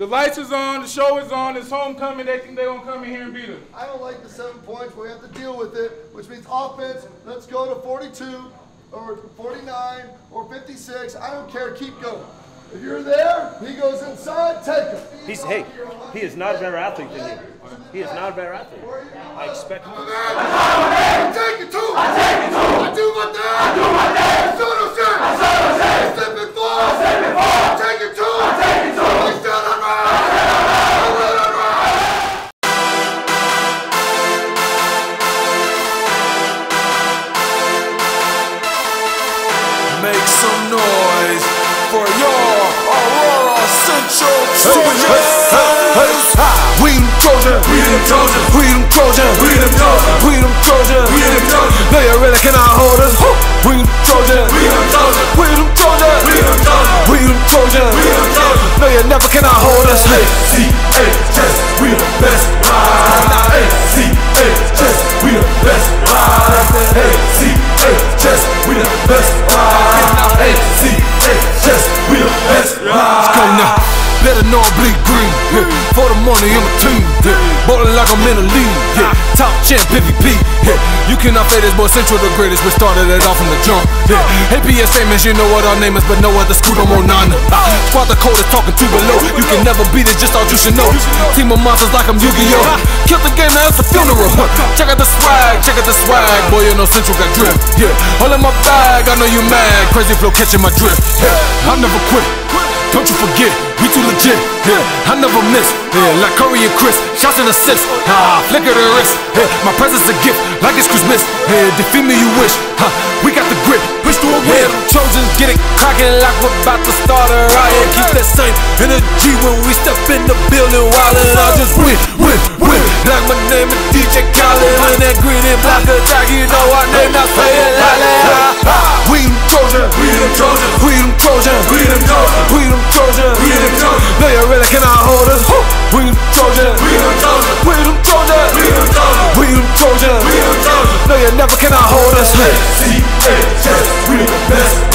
The lights is on, the show is on, it's homecoming, they think they're gonna come in here and beat us. I don't like the seven points, but we have to deal with it, which means offense, let's go to 42 or 49 or 56. I don't care, keep going. If you're there, he goes inside, take him. He's hey, he is not a better athlete than you. He is not a better athlete. I expect him. I take it too. I take it too. For your Aurora Central Trojans, we them Trojans, we them Trojans, we them Trojans, we them Trojans, know I bleed green. Yeah. For the money, I'm a team. Yeah. Ballin' like I'm in a league. Yeah. Top champ, MVP. Yeah. You cannot fade this boy Central the greatest. We started it off from the jump. Yeah. APS famous, you know what our name is, but no other school more none. Ah. Squad the coldest, talking too below. You can never beat it, just all you should know. Team of monsters like I'm Yu-Gi-Oh. Killed the game, now it's a funeral. Check out the swag, check out the swag. Boy, you know Central got drip. Yeah. All in my bag, I know you mad. Crazy flow catching my drift. Yeah. I'll never quit. Don't you forget, we too legit. Yeah, I never miss. Yeah, like Curry and Chris, shots and assists. Ah, flick of the wrist. Yeah, my presence a gift, like it's Christmas. Yeah, defeat me you wish. Huh, we got the grip, push to a win. Trojans get it cracking like we're about to start a riot. Keep that same energy when we step in the building. While I just win, win, win. Like my name is DJ Khaled. And that green and black attack, you know our name, not say it that. We Cannot hold us? We the Trojan. We the Trojan. We them Trojan. We them Trojan. We them Trojan. We. No, you never can hold us. Hey, C-A-S, we the best.